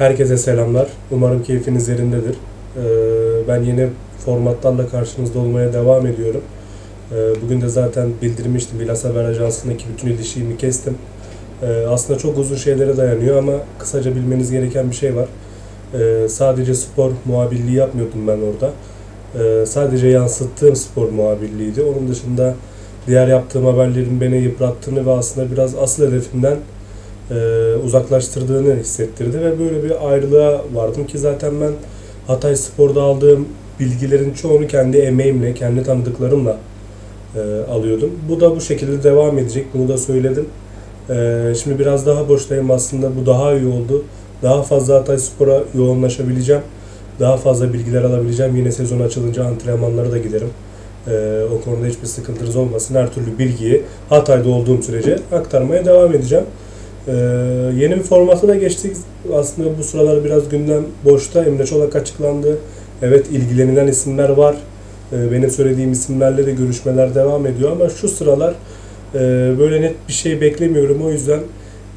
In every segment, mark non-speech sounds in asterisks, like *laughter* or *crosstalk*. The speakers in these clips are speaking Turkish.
Herkese selamlar. Umarım keyfiniz yerindedir. Ee, Ben yeni formatlarla karşınızda olmaya devam ediyorum. Ee, Bugün de zaten bildirmiştim. Bilas Haber Ajansı'ndaki bütün ilişkimi kestim. Ee, Aslında çok uzun şeylere dayanıyor ama kısaca bilmeniz gereken bir şey var. Sadece spor muhabirliği yapmıyordum ben orada. Sadece yansıttığım spor muhabirliğiydi. Onun dışında diğer yaptığım haberlerin beni yıprattığını ve aslında biraz asıl hedefimden e, uzaklaştırdığını hissettirdi ve böyle bir ayrılığa vardım ki zaten ben Hatay Spor'da aldığım bilgilerin çoğunu kendi emeğimle, kendi tanıdıklarımla e, alıyordum. Bu da bu şekilde devam edecek. Bunu da söyledim. E, şimdi biraz daha boştayım aslında. Bu daha iyi oldu. Daha fazla Hatay Spor'a yoğunlaşabileceğim. Daha fazla bilgiler alabileceğim. Yine sezon açılınca antrenmanlara da giderim. E, o konuda hiçbir sıkıntınız olmasın. Her türlü bilgiyi Hatay'da olduğum sürece aktarmaya devam edeceğim. Ee, yeni bir formata da geçtik. Aslında bu sıralar biraz gündem boşta. Emre Çolak açıklandı. Evet ilgilenilen isimler var. Ee, benim söylediğim isimlerle de görüşmeler devam ediyor ama şu sıralar e, böyle net bir şey beklemiyorum. O yüzden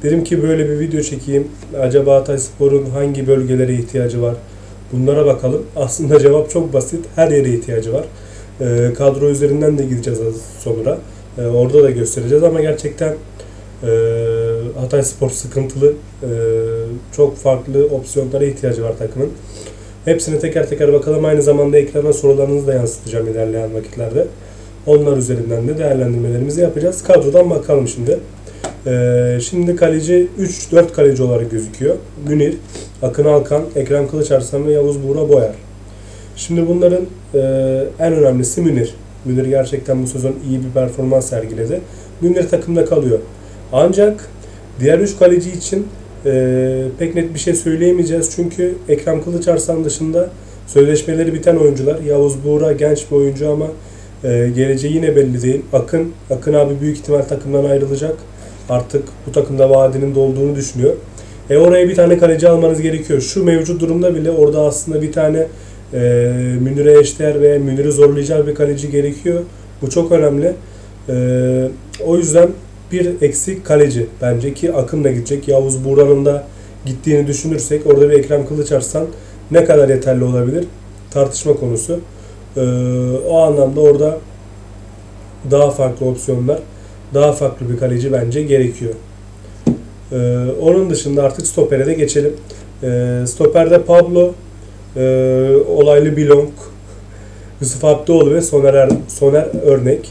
dedim ki böyle bir video çekeyim. Acaba Hatay Spor'un hangi bölgelere ihtiyacı var? Bunlara bakalım. *laughs* Aslında cevap çok basit. Her yere ihtiyacı var. Ee, kadro üzerinden de gideceğiz sonra. Ee, orada da göstereceğiz ama gerçekten ee, Hatay Spor sıkıntılı. Ee, çok farklı opsiyonlara ihtiyacı var takımın. Hepsine teker teker bakalım. Aynı zamanda ekrana sorularınızı da yansıtacağım ilerleyen vakitlerde. Onlar üzerinden de değerlendirmelerimizi yapacağız. Kadrodan bakalım şimdi. Ee, şimdi kaleci 3-4 kaleci olarak gözüküyor. Münir, Akın Alkan, Ekrem Kılıçarslan ve Yavuz Buğra Boyar. Şimdi bunların e, en önemlisi Münir. Münir gerçekten bu sezon iyi bir performans sergiledi. Münir takımda kalıyor. Ancak diğer üç kaleci için e, pek net bir şey söyleyemeyeceğiz. Çünkü Ekrem Kılıçarslan dışında sözleşmeleri biten oyuncular. Yavuz Buğra genç bir oyuncu ama e, geleceği yine belli değil. Akın, Akın abi büyük ihtimal takımdan ayrılacak. Artık bu takımda vaadinin dolduğunu düşünüyor. E oraya bir tane kaleci almanız gerekiyor. Şu mevcut durumda bile orada aslında bir tane e, Münir'e eşdeğer ve Münir'i zorlayacak bir kaleci gerekiyor. Bu çok önemli. E, o yüzden bir eksik kaleci bence ki Akın da gidecek. Yavuz Buğra'nın da gittiğini düşünürsek orada bir Ekrem Kılıçarslan ne kadar yeterli olabilir tartışma konusu. Ee, o anlamda orada daha farklı opsiyonlar, daha farklı bir kaleci bence gerekiyor. Ee, onun dışında artık stopere de geçelim. Ee, stoperde Pablo, e, olaylı Bilong, Yusuf Abdioğlu ve Soner, er, Soner Örnek.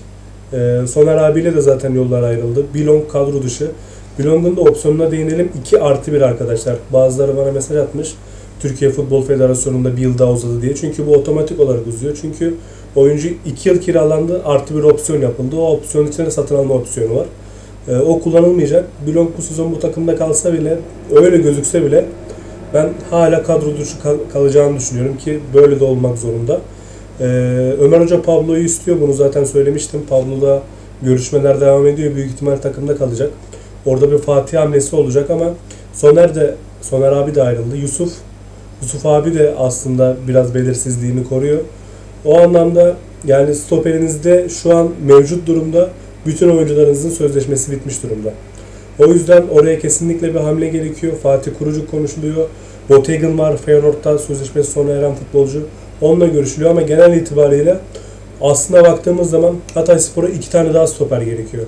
Ee, Soner abiyle de zaten yollar ayrıldı. Bilong kadro dışı. Bilong'un da opsiyonuna değinelim. 2 artı 1 arkadaşlar. Bazıları bana mesaj atmış. Türkiye Futbol Federasyonu'nda bir yıl daha uzadı diye. Çünkü bu otomatik olarak uzuyor. Çünkü oyuncu 2 yıl kiralandı. Artı bir opsiyon yapıldı. O opsiyon içinde satın alma opsiyonu var. Ee, o kullanılmayacak. Bilong bu sezon bu takımda kalsa bile, öyle gözükse bile ben hala kadro dışı kal- kalacağını düşünüyorum ki böyle de olmak zorunda. Ee, Ömer Hoca Pablo'yu istiyor. Bunu zaten söylemiştim. Pablo'da görüşmeler devam ediyor. Büyük ihtimal takımda kalacak. Orada bir Fatih hamlesi olacak ama Soner de Soner abi de ayrıldı. Yusuf Yusuf abi de aslında biraz belirsizliğini koruyor. O anlamda yani stoperinizde şu an mevcut durumda bütün oyuncularınızın sözleşmesi bitmiş durumda. O yüzden oraya kesinlikle bir hamle gerekiyor. Fatih Kurucu konuşuluyor. Botegan var Feyenoord'da sözleşmesi sona eren futbolcu. Onunla görüşülüyor ama genel itibariyle aslına baktığımız zaman Hatay Spor'a iki tane daha stoper gerekiyor.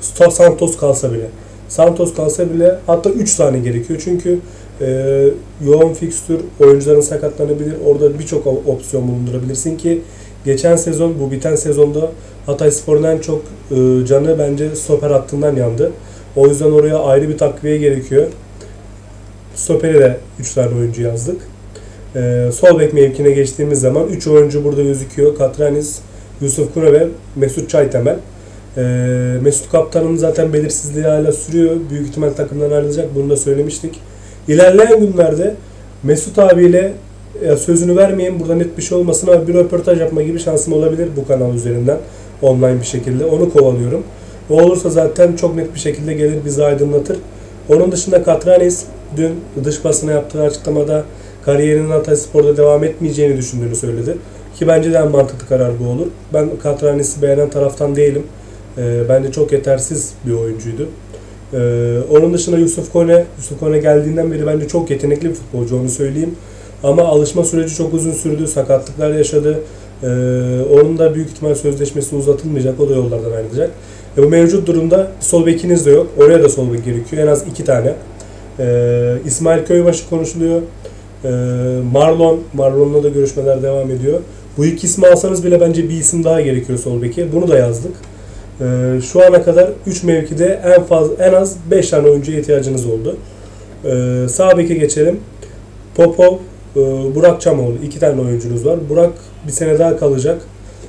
Santos kalsa bile. Santos kalsa bile hatta 3 tane gerekiyor. Çünkü e, yoğun fikstür oyuncuların sakatlanabilir. Orada birçok opsiyon bulundurabilirsin ki geçen sezon bu biten sezonda Hatay Spor'un en çok e, canı bence stoper hattından yandı. O yüzden oraya ayrı bir takviye gerekiyor. Stoper'e de 3 tane oyuncu yazdık. Ee, sol bek mevkine geçtiğimiz zaman 3 oyuncu burada gözüküyor. Katranis, Yusuf Kura ve Mesut Çaytemel. Ee, Mesut Kaptan'ın zaten belirsizliği hala sürüyor. Büyük ihtimal takımdan ayrılacak. Bunu da söylemiştik. İlerleyen günlerde Mesut abiyle ya sözünü vermeyeyim burada net bir şey olmasın ama bir röportaj yapma gibi şansım olabilir bu kanal üzerinden online bir şekilde. Onu kovalıyorum. O olursa zaten çok net bir şekilde gelir bizi aydınlatır. Onun dışında Katranis dün dış basına yaptığı açıklamada kariyerinin Hatay Spor'da devam etmeyeceğini düşündüğünü söyledi. Ki bence de en mantıklı karar bu olur. Ben Katranis'i beğenen taraftan değilim. Ee, bence çok yetersiz bir oyuncuydu. Ee, onun dışında Yusuf Kone, Yusuf Kone geldiğinden beri bence çok yetenekli bir futbolcu onu söyleyeyim. Ama alışma süreci çok uzun sürdü, sakatlıklar yaşadı. Ee, onun da büyük ihtimal sözleşmesi uzatılmayacak, o da yollardan ayrılacak. E bu mevcut durumda sol bekiniz de yok, oraya da sol bek gerekiyor, en az iki tane. Ee, İsmail Köybaşı konuşuluyor. Ee, Marlon, Marlon'la da görüşmeler devam ediyor. Bu iki ismi alsanız bile bence bir isim daha gerekiyor sol beke. Bunu da yazdık. Ee, şu ana kadar 3 mevkide en fazla en az 5 tane oyuncuya ihtiyacınız oldu. Ee, sağ beke geçelim. Popov, e, Burak Çamoğlu iki tane oyuncunuz var. Burak bir sene daha kalacak.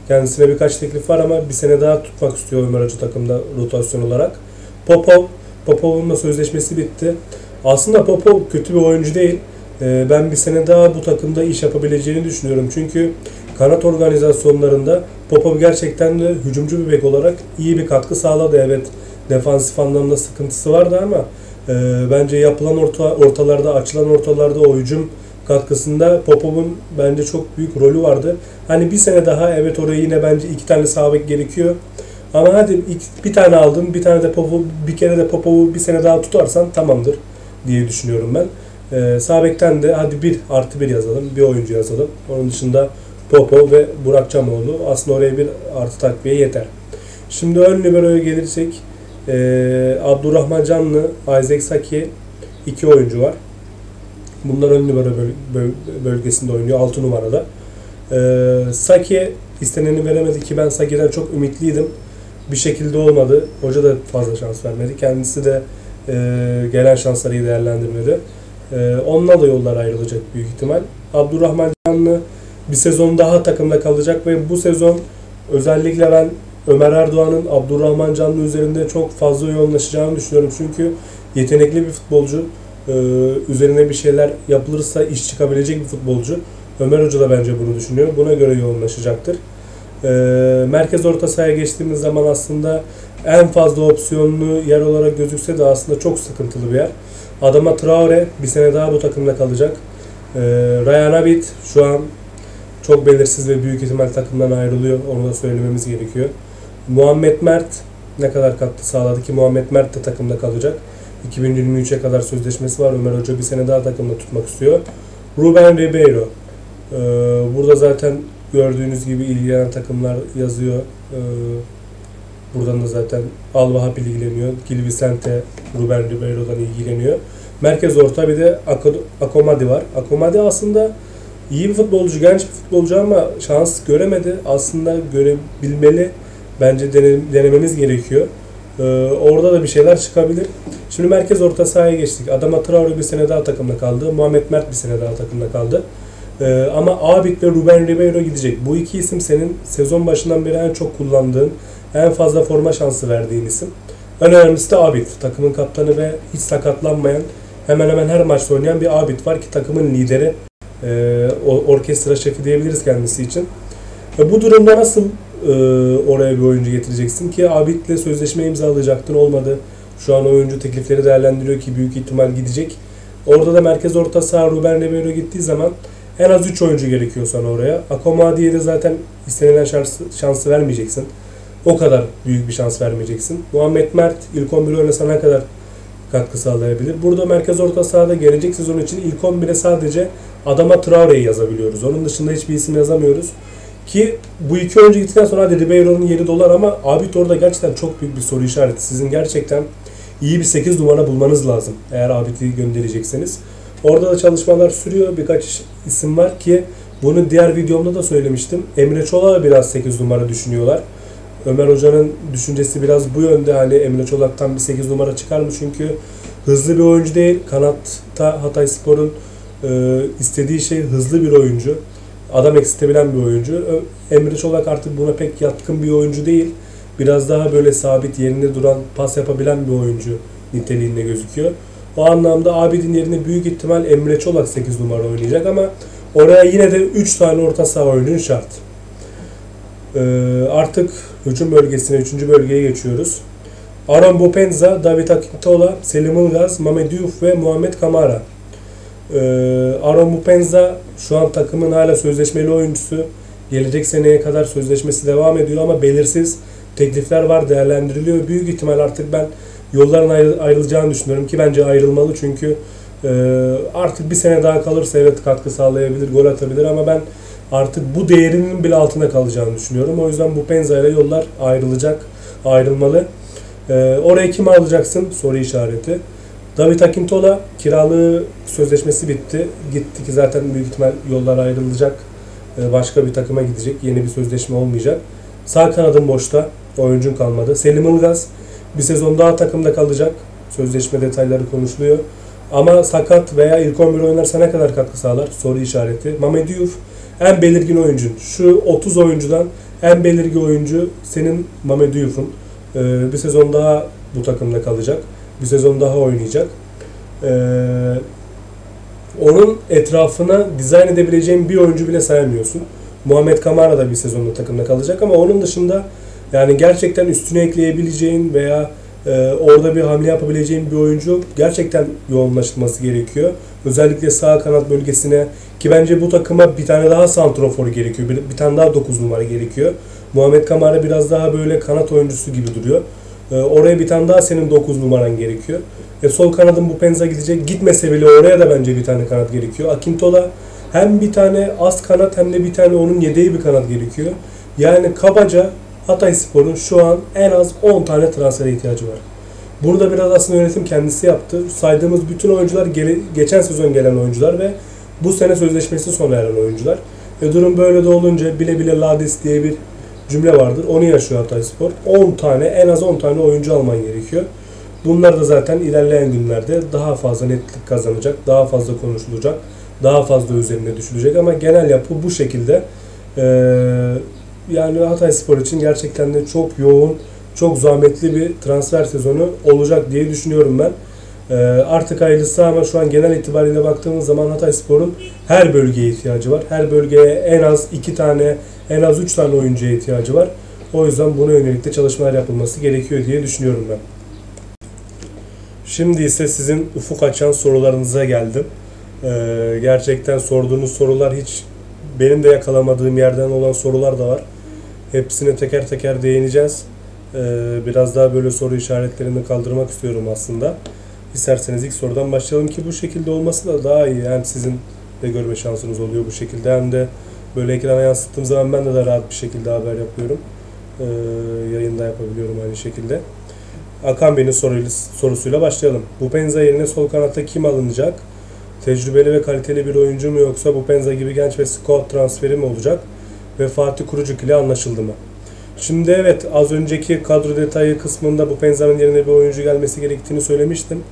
Kendisine birkaç teklif var ama bir sene daha tutmak istiyor Ömer Hoca takımda rotasyon olarak. Popov, Popov'un da sözleşmesi bitti. Aslında Popov kötü bir oyuncu değil. Ee, ben bir sene daha bu takımda iş yapabileceğini düşünüyorum. Çünkü kanat organizasyonlarında Popov gerçekten de hücumcu bir bek olarak iyi bir katkı sağladı. Evet defansif anlamda sıkıntısı vardı ama e, bence yapılan orta, ortalarda, açılan ortalarda o hücum katkısında Popov'un bence çok büyük rolü vardı. Hani bir sene daha evet oraya yine bence iki tane sağ gerekiyor. Ama hadi bir tane aldım, bir tane de Popov, bir kere de Popov'u bir sene daha tutarsan tamamdır diye düşünüyorum ben. Ee, sağ bekten de hadi bir artı bir yazalım, bir oyuncu yazalım. Onun dışında Popov ve Burak Çamoğlu. Aslında oraya bir artı takviye yeter. Şimdi ön libero'ya gelirsek ee, Abdurrahman Canlı, Isaac Saki iki oyuncu var. Bunlar ön libero böl- böl- bölgesinde oynuyor 6 numarada. Ee, Saki isteneni veremedi ki ben Saki'den çok ümitliydim. Bir şekilde olmadı. Hoca da fazla şans vermedi. Kendisi de e, gelen şansları iyi değerlendirmedi. E, onunla da yollar ayrılacak büyük ihtimal. Abdurrahman Canlı bir sezon daha takımda kalacak ve bu sezon özellikle ben Ömer Erdoğan'ın Abdurrahman Canlı üzerinde çok fazla yoğunlaşacağını düşünüyorum. Çünkü yetenekli bir futbolcu. Ee, üzerine bir şeyler yapılırsa iş çıkabilecek bir futbolcu. Ömer Hoca da bence bunu düşünüyor. Buna göre yoğunlaşacaktır. Ee, merkez orta sahaya geçtiğimiz zaman aslında en fazla opsiyonlu yer olarak gözükse de aslında çok sıkıntılı bir yer. Adama Traore bir sene daha bu takımda kalacak. Ee, Ryan Abit şu an çok belirsiz ve büyük ihtimal takımdan ayrılıyor. Onu da söylememiz gerekiyor. Muhammed Mert ne kadar katkı sağladı ki Muhammed Mert de takımda kalacak. 2023'e kadar sözleşmesi var. Ömer Hoca bir sene daha takımda tutmak istiyor. Ruben Ribeiro. Ee, burada zaten gördüğünüz gibi ilgilenen takımlar yazıyor. Ee, buradan da zaten Al Vahap ilgileniyor. Gil Vicente Ruben Ribeiro'dan ilgileniyor. Merkez orta bir de Ako- Akomadi var. Akomadi aslında iyi bir futbolcu, genç bir futbolcu ama şans göremedi. Aslında görebilmeli. Bence dene- denememiz gerekiyor. Ee, orada da bir şeyler çıkabilir. Şimdi merkez orta sahaya geçtik. Adama Traore bir sene daha takımda kaldı. Muhammed Mert bir sene daha takımda kaldı. Ee, ama Abit ve Ruben Ribeiro gidecek. Bu iki isim senin sezon başından beri en çok kullandığın, en fazla forma şansı verdiğin isim. En önemlisi de Abit. Takımın kaptanı ve hiç sakatlanmayan, hemen hemen her maçta oynayan bir Abit var ki takımın lideri. O- orkestra şefi diyebiliriz kendisi için. E, bu durumda nasıl e, oraya bir oyuncu getireceksin ki Abit'le sözleşme imzalayacaktın olmadı. Şu an oyuncu teklifleri değerlendiriyor ki büyük ihtimal gidecek. Orada da merkez orta saha Ruben Ribeiro gittiği zaman en az 3 oyuncu gerekiyor sana oraya. Akomadi'ye de zaten istenilen şansı, şansı vermeyeceksin. O kadar büyük bir şans vermeyeceksin. Muhammed Mert ilk 11 oynasa ne kadar katkı sağlayabilir? Burada merkez orta sahada gelecek sezon için ilk 11'e sadece Adama Traore'yi yazabiliyoruz. Onun dışında hiçbir isim yazamıyoruz. Ki bu iki oyuncu gittikten sonra hadi Ribeiro'nun yeri dolar ama Abit orada gerçekten çok büyük bir soru işareti. Sizin gerçekten iyi bir 8 numara bulmanız lazım eğer Abit'i gönderecekseniz. Orada da çalışmalar sürüyor. Birkaç isim var ki bunu diğer videomda da söylemiştim. Emre Çolak'a biraz 8 numara düşünüyorlar. Ömer Hoca'nın düşüncesi biraz bu yönde. Hani Emre Çolak'tan bir 8 numara çıkar mı? Çünkü hızlı bir oyuncu değil. Kanatta Hatay Spor'un e, istediği şey hızlı bir oyuncu. Adam eksiltebilen bir oyuncu. Emre Çolak artık buna pek yatkın bir oyuncu değil. Biraz daha böyle sabit yerinde duran, pas yapabilen bir oyuncu niteliğinde gözüküyor. O anlamda Abidin yerine büyük ihtimal Emre Çolak 8 numara oynayacak ama oraya yine de 3 tane orta saha oyuncu şart. Ee, artık hücum bölgesine, 3. bölgeye geçiyoruz. Aron Bopenza, David Akintola, Selim Ilgaz, Mehmet Diouf ve Muhammed Kamara. Ee, Aron Bopenza şu an takımın hala sözleşmeli oyuncusu. Gelecek seneye kadar sözleşmesi devam ediyor ama belirsiz teklifler var, değerlendiriliyor. Büyük ihtimal artık ben yolların ayrı- ayrılacağını düşünüyorum ki bence ayrılmalı çünkü e, artık bir sene daha kalırsa evet katkı sağlayabilir, gol atabilir ama ben artık bu değerinin bile altında kalacağını düşünüyorum. O yüzden bu Penza ile yollar ayrılacak, ayrılmalı. E, oraya kimi alacaksın? Soru işareti. David Akintola kiralığı sözleşmesi bitti. Gitti ki zaten büyük ihtimal yollar ayrılacak. E, başka bir takıma gidecek. Yeni bir sözleşme olmayacak. Sağ kanadın boşta. Oyuncun kalmadı. Selim Ilgaz bir sezon daha takımda kalacak. Sözleşme detayları konuşuluyor. Ama sakat veya ilk 11 oynarsa ne kadar katkı sağlar? Soru işareti. Mehmet Diouf en belirgin oyuncun. Şu 30 oyuncudan en belirgin oyuncu senin Mehmet Diouf'un. Ee, bir sezon daha bu takımda kalacak. Bir sezon daha oynayacak. Ee, onun etrafına dizayn edebileceğin bir oyuncu bile sayamıyorsun. Muhammed Kamara da bir sezonda takımda kalacak ama onun dışında yani gerçekten üstüne ekleyebileceğin veya e, orada bir hamle yapabileceğin bir oyuncu gerçekten yoğunlaşılması gerekiyor. Özellikle sağ kanat bölgesine ki bence bu takıma bir tane daha santrofor gerekiyor. Bir, bir tane daha 9 numara gerekiyor. Muhammed Kamara biraz daha böyle kanat oyuncusu gibi duruyor. E, oraya bir tane daha senin 9 numaran gerekiyor. E, sol kanadın bu Penza gidecek. Gitmese bile oraya da bence bir tane kanat gerekiyor. Akintola hem bir tane az kanat hem de bir tane onun yedeği bir kanat gerekiyor. Yani kabaca Hatayspor'un şu an en az 10 tane transfere ihtiyacı var. Burada biraz aslında yönetim kendisi yaptı. Saydığımız bütün oyuncular geçen sezon gelen oyuncular ve bu sene sözleşmesi sona eren oyuncular. E durum böyle de olunca bile bile Lades diye bir cümle vardır. Onu yaşıyor Hatayspor. 10 tane en az 10 tane oyuncu alman gerekiyor. Bunlar da zaten ilerleyen günlerde daha fazla netlik kazanacak, daha fazla konuşulacak, daha fazla üzerine düşülecek ama genel yapı bu şekilde. Ee, yani Hatayspor için gerçekten de çok yoğun, çok zahmetli bir transfer sezonu olacak diye düşünüyorum ben. Ee, artık hayırlısı ama şu an genel itibariyle baktığımız zaman Hatayspor'un her bölgeye ihtiyacı var. Her bölgeye en az iki tane, en az üç tane oyuncuya ihtiyacı var. O yüzden buna yönelik de çalışmalar yapılması gerekiyor diye düşünüyorum ben. Şimdi ise sizin ufuk açan sorularınıza geldim. Ee, gerçekten sorduğunuz sorular hiç benim de yakalamadığım yerden olan sorular da var. Hepsine teker teker değineceğiz. Ee, biraz daha böyle soru işaretlerini kaldırmak istiyorum aslında. İsterseniz ilk sorudan başlayalım ki bu şekilde olması da daha iyi. Hem sizin de görme şansınız oluyor bu şekilde hem de böyle ekrana yansıttığım zaman ben de, de rahat bir şekilde haber yapıyorum. Ee, yayında yapabiliyorum aynı şekilde. Akan Bey'in sorusuyla başlayalım. Bu Penza yerine sol kanatta kim alınacak? Tecrübeli ve kaliteli bir oyuncu mu yoksa bu Penza gibi genç ve scout transferi mi olacak? Ve Fatih Kurucuk ile anlaşıldı mı? Şimdi evet az önceki kadro detayı kısmında bu Penza'nın yerine bir oyuncu gelmesi gerektiğini söylemiştim.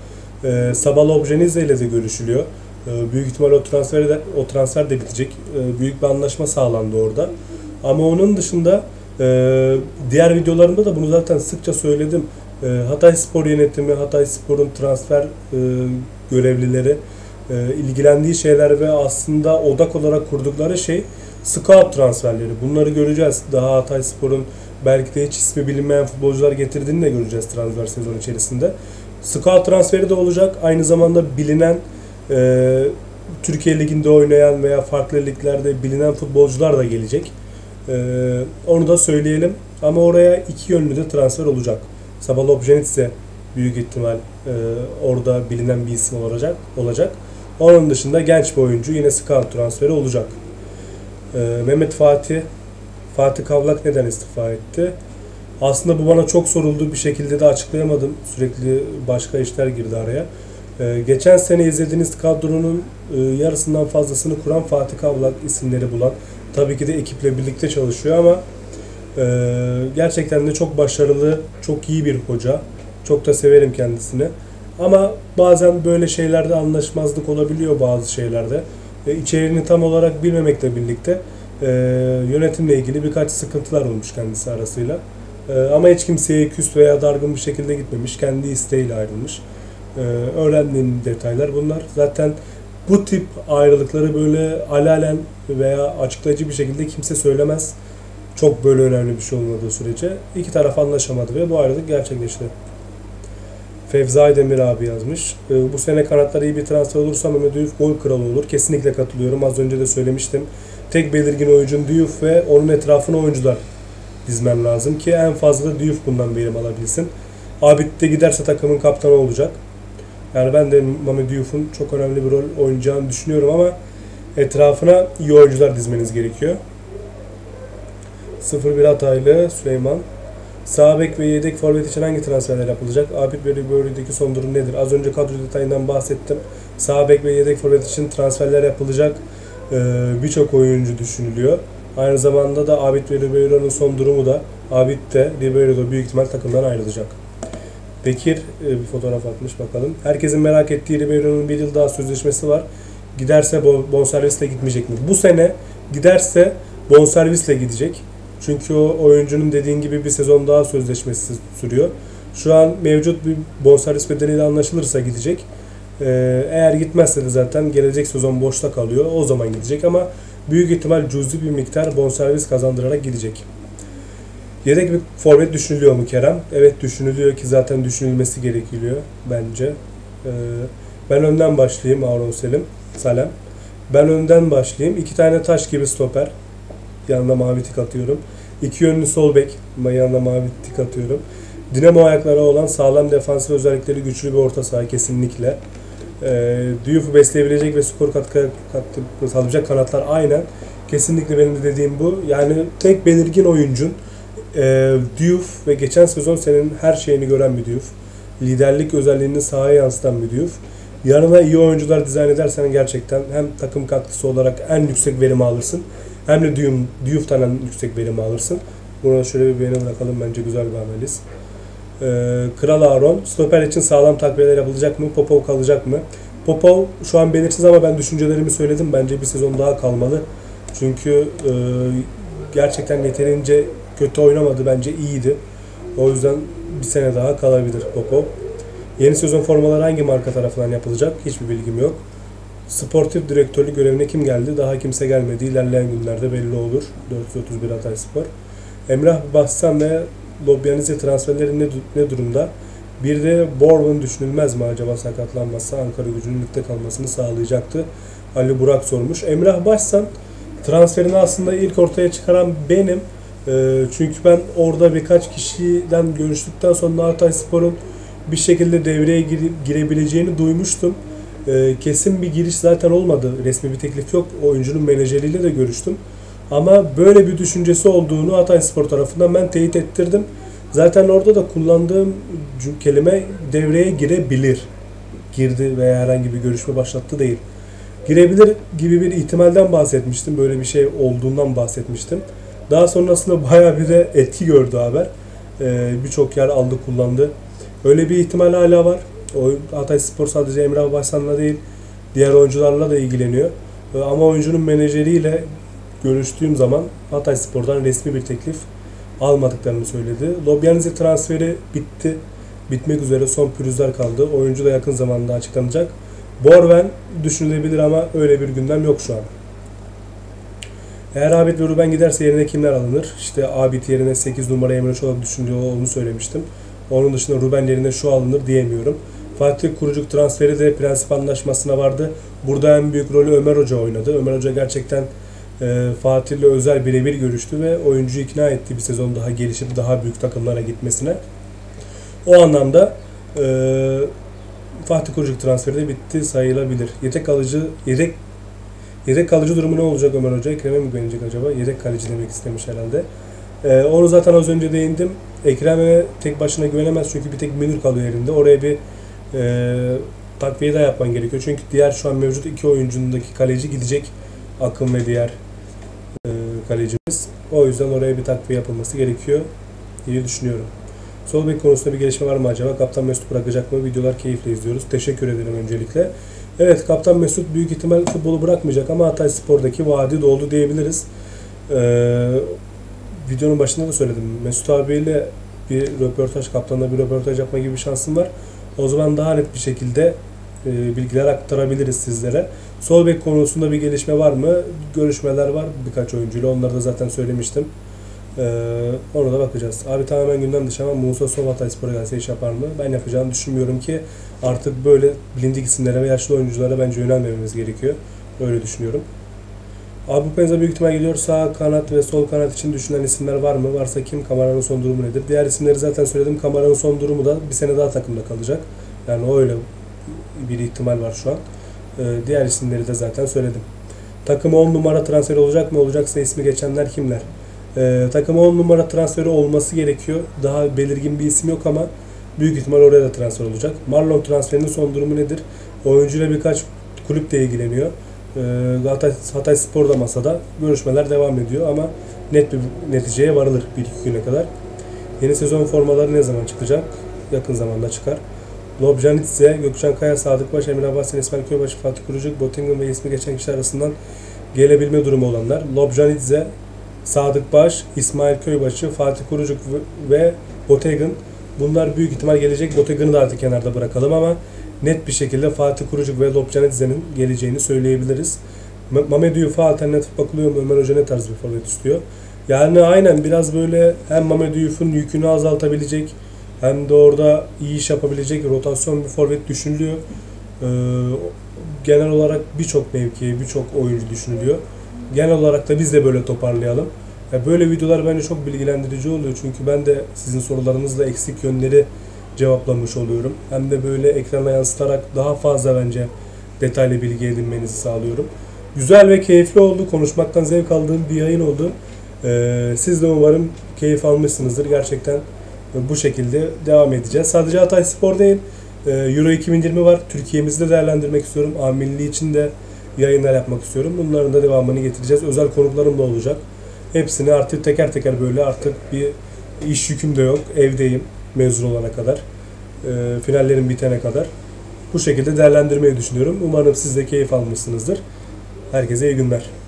Ee, Sabal Objenize ile de görüşülüyor. Ee, büyük ihtimal o transfer de, o transfer de bitecek. Ee, büyük bir anlaşma sağlandı orada. Ama onun dışında e, diğer videolarımda da bunu zaten sıkça söyledim. E, Hatay Spor yönetimi, Hatay Spor'un transfer e, görevlileri e, ilgilendiği şeyler ve aslında odak olarak kurdukları şey scout transferleri. Bunları göreceğiz. Daha Hatay Spor'un belki de hiç ismi bilinmeyen futbolcular getirdiğini de göreceğiz transfer sezonu içerisinde. Scout transferi de olacak. Aynı zamanda bilinen e, Türkiye Ligi'nde oynayan veya farklı liglerde bilinen futbolcular da gelecek. E, onu da söyleyelim. Ama oraya iki yönlü de transfer olacak. Sabal Objenitse büyük ihtimal e, orada bilinen bir isim olacak. olacak. Onun dışında genç bir oyuncu yine scout transferi olacak. E, Mehmet Fatih Fatih Kavlak neden istifa etti? Aslında bu bana çok soruldu bir şekilde de açıklayamadım. Sürekli başka işler girdi araya. Ee, geçen sene izlediğiniz kadronun e, yarısından fazlasını kuran Fatih Kavlak isimleri bulan. Tabii ki de ekiple birlikte çalışıyor ama e, gerçekten de çok başarılı, çok iyi bir hoca. Çok da severim kendisini. Ama bazen böyle şeylerde anlaşmazlık olabiliyor bazı şeylerde. E, içeriğini tam olarak bilmemekle birlikte e, yönetimle ilgili birkaç sıkıntılar olmuş kendisi arasıyla. E, ama hiç kimseye küs veya dargın bir şekilde gitmemiş. Kendi isteğiyle ayrılmış. E, öğrendiğim detaylar bunlar. Zaten bu tip ayrılıkları böyle alalen veya açıklayıcı bir şekilde kimse söylemez. Çok böyle önemli bir şey olmadığı sürece. iki taraf anlaşamadı ve bu ayrılık gerçekleşti. Fevzi Aydemir abi yazmış. E, bu sene kanatlar iyi bir transfer olursa Mehmet Diouf gol kralı olur. Kesinlikle katılıyorum. Az önce de söylemiştim. Tek belirgin oyuncun Diouf ve onun etrafına oyuncular dizmen lazım ki en fazla da Diouf bundan verim alabilsin. Abid de giderse takımın kaptanı olacak. Yani ben de Mami Diouf'un çok önemli bir rol oynayacağını düşünüyorum ama etrafına iyi oyuncular dizmeniz gerekiyor. 0-1 hataylı Süleyman. Sağ bek ve yedek forvet için hangi transferler yapılacak? Abid ve Ribery'deki son durum nedir? Az önce kadro detayından bahsettim. Sağ bek ve yedek forvet için transferler yapılacak. Ee, Birçok oyuncu düşünülüyor. Aynı zamanda da Abid ve Ribery'nin son durumu da Abid de Ribery de büyük ihtimal takımdan ayrılacak. Bekir e, bir fotoğraf atmış bakalım. Herkesin merak ettiği Ribery'nin bir yıl daha sözleşmesi var. Giderse bon- bonservisle gitmeyecek mi? Bu sene giderse bonservisle gidecek. Çünkü o oyuncunun dediğin gibi bir sezon daha sözleşmesi sürüyor. Şu an mevcut bir bonservis bedeliyle anlaşılırsa gidecek. Ee, eğer gitmezse de zaten gelecek sezon boşta kalıyor. O zaman gidecek ama büyük ihtimal cüzi bir miktar bonservis kazandırarak gidecek. Yedek bir forvet düşünülüyor mu Kerem? Evet düşünülüyor ki zaten düşünülmesi gerekiyor bence. Ee, ben önden başlayayım Harun Selim, Salem. Ben önden başlayayım. İki tane taş gibi stoper. Yanına mavi tik atıyorum. İki yönlü sol bek. Yanına mavi tik atıyorum. Dinamo ayakları olan sağlam defansif özellikleri güçlü bir orta saha kesinlikle. E, Diouf'u besleyebilecek ve skor katkı, katkı sağlayacak kanatlar aynen. Kesinlikle benim de dediğim bu. Yani tek belirgin oyuncun e, Diouf ve geçen sezon senin her şeyini gören bir Diouf. Liderlik özelliğini sahaya yansıtan bir Diouf. Yanına iyi oyuncular dizayn edersen gerçekten hem takım katkısı olarak en yüksek verimi alırsın. Hem de Diouf, Diouf'tan en yüksek verimi alırsın. Buna şöyle bir beğeni bırakalım. Bence güzel bir analiz. Ee, Kral Aaron. Stoper için sağlam takviyeler yapılacak mı? Popov kalacak mı? Popov şu an belirsiz ama ben düşüncelerimi söyledim. Bence bir sezon daha kalmalı. Çünkü e, gerçekten yeterince kötü oynamadı. Bence iyiydi. O yüzden bir sene daha kalabilir Popov. Yeni sezon formaları hangi marka tarafından yapılacak? Hiçbir bilgim yok. Sportif direktörlük görevine kim geldi? Daha kimse gelmedi. İlerleyen günlerde belli olur. 431 Hatay Spor. Emrah Bahsan ve Lobyanizya transferleri ne, ne durumda? Bir de Borman düşünülmez mi acaba sakatlanmazsa Ankara gücünün ligde kalmasını sağlayacaktı. Ali Burak sormuş. Emrah Başsan transferini aslında ilk ortaya çıkaran benim. Ee, çünkü ben orada birkaç kişiden görüştükten sonra Hatay Spor'un bir şekilde devreye gire- girebileceğini duymuştum. Ee, kesin bir giriş zaten olmadı. Resmi bir teklif yok. Oyuncunun menajeriyle de görüştüm. Ama böyle bir düşüncesi olduğunu Hatay Spor tarafından ben teyit ettirdim. Zaten orada da kullandığım kelime devreye girebilir. Girdi veya herhangi bir görüşme başlattı değil. Girebilir gibi bir ihtimalden bahsetmiştim. Böyle bir şey olduğundan bahsetmiştim. Daha sonrasında *laughs* bayağı bir de etki gördü haber. Ee, Birçok yer aldı kullandı. Öyle bir ihtimal hala var. O Hatay Spor sadece Emrah Başsan'la değil diğer oyuncularla da ilgileniyor. Ee, Ama oyuncunun menajeriyle görüştüğüm zaman Hatay Spor'dan resmi bir teklif almadıklarını söyledi. Lobyaniz'i transferi bitti. Bitmek üzere son pürüzler kaldı. Oyuncu da yakın zamanda açıklanacak. Borven düşünülebilir ama öyle bir gündem yok şu an. Eğer Abid ve Ruben giderse yerine kimler alınır? İşte Abid yerine 8 numara Emre Çolak düşünülüyor onu söylemiştim. Onun dışında Ruben yerine şu alınır diyemiyorum. Fatih Kurucuk transferi de prensip anlaşmasına vardı. Burada en büyük rolü Ömer Hoca oynadı. Ömer Hoca gerçekten e, Fatih'le özel birebir görüştü ve oyuncuyu ikna etti bir sezon daha gelişip daha büyük takımlara gitmesine. O anlamda e, Fatih Kurucuk transferi de bitti sayılabilir. Yedek kalıcı yedek yedek kalıcı durumu ne olacak Ömer Hoca? Ekrem'e mi güvenecek acaba? Yedek kaleci demek istemiş herhalde. E, onu zaten az önce değindim. Ekrem'e tek başına güvenemez çünkü bir tek Münir kalıyor elinde. Oraya bir e, takviye daha yapman gerekiyor. Çünkü diğer şu an mevcut iki oyuncundaki kaleci gidecek. Akın ve diğer e, kalecimiz. O yüzden oraya bir takviye yapılması gerekiyor diye düşünüyorum. Sol bek konusunda bir gelişme var mı acaba? Kaptan Mesut bırakacak mı? Videolar keyifle izliyoruz. Teşekkür ederim öncelikle. Evet Kaptan Mesut büyük ihtimal futbolu bırakmayacak ama Hatay Spor'daki vaadi doldu diyebiliriz. Ee, videonun başında da söyledim. Mesut abiyle bir röportaj, kaptanla bir röportaj yapma gibi bir şansım var. O zaman daha net bir şekilde e, bilgiler aktarabiliriz sizlere. Sol bek konusunda bir gelişme var mı? Görüşmeler var birkaç oyuncuyla. Onları da zaten söylemiştim. Ee, ona da bakacağız. Abi tamamen günden dışı ama Musa Sol Hatay Spor'a gelse iş yapar mı? Ben yapacağını düşünmüyorum ki artık böyle bilindik isimlere ve yaşlı oyunculara bence yönelmememiz gerekiyor. Öyle düşünüyorum. Abupenza büyük ihtimal geliyor. Sağ kanat ve sol kanat için düşünen isimler var mı? Varsa kim? Kamara'nın son durumu nedir? Diğer isimleri zaten söyledim. Kamara'nın son durumu da bir sene daha takımda kalacak. Yani öyle bir ihtimal var şu an. Ee, diğer isimleri de zaten söyledim. Takıma 10 numara transferi olacak mı? Olacaksa ismi geçenler kimler? Ee, takıma 10 numara transferi olması gerekiyor. Daha belirgin bir isim yok ama büyük ihtimal oraya da transfer olacak. Marlon transferinin son durumu nedir? Oyuncuyla birkaç kulüp de ilgileniyor. Ee, Hatay, Hatay Spor da masada. Görüşmeler devam ediyor ama net bir neticeye varılır bir iki güne kadar. Yeni sezon formaları ne zaman çıkacak? Yakın zamanda çıkar. Lobjanitze, Gökçen Kaya, Sadık Baş, Emin Abbas, İsmail Köybaşı, Fatih Kurucuk, Bottingen ve ismi geçen kişi arasından gelebilme durumu olanlar. Lobjanitze, Sadık Baş, İsmail Köybaşı, Fatih Kurucuk ve Bottingen. Bunlar büyük ihtimal gelecek. Bottegen'ı da artık kenarda bırakalım ama net bir şekilde Fatih Kurucuk ve Lobjanitze'nin geleceğini söyleyebiliriz. Mamedu Yufa alternatif bakılıyor mu? Ömer Hoca ne tarz bir forvet istiyor? Yani aynen biraz böyle hem Mamedu Yuf'un yükünü azaltabilecek hem de orada iyi iş yapabilecek rotasyon bir forvet düşünülüyor. Ee, genel olarak birçok mevki, birçok oyuncu düşünülüyor. Genel olarak da biz de böyle toparlayalım. Ya böyle videolar bence çok bilgilendirici oluyor çünkü ben de sizin sorularınızla eksik yönleri cevaplamış oluyorum. Hem de böyle ekrana yansıtarak daha fazla bence detaylı bilgi edinmenizi sağlıyorum. Güzel ve keyifli oldu. Konuşmaktan zevk aldığım bir yayın oldu. Ee, siz de umarım keyif almışsınızdır. Gerçekten bu şekilde devam edeceğiz. Sadece Hatay Spor değil, e, Euro 2020 var. Türkiye'mizi de değerlendirmek istiyorum. A Milli için de yayınlar yapmak istiyorum. Bunların da devamını getireceğiz. Özel konuklarım da olacak. Hepsini artık teker teker böyle artık bir iş yüküm de yok. Evdeyim mezun olana kadar. E, finallerin bitene kadar. Bu şekilde değerlendirmeyi düşünüyorum. Umarım siz de keyif almışsınızdır. Herkese iyi günler.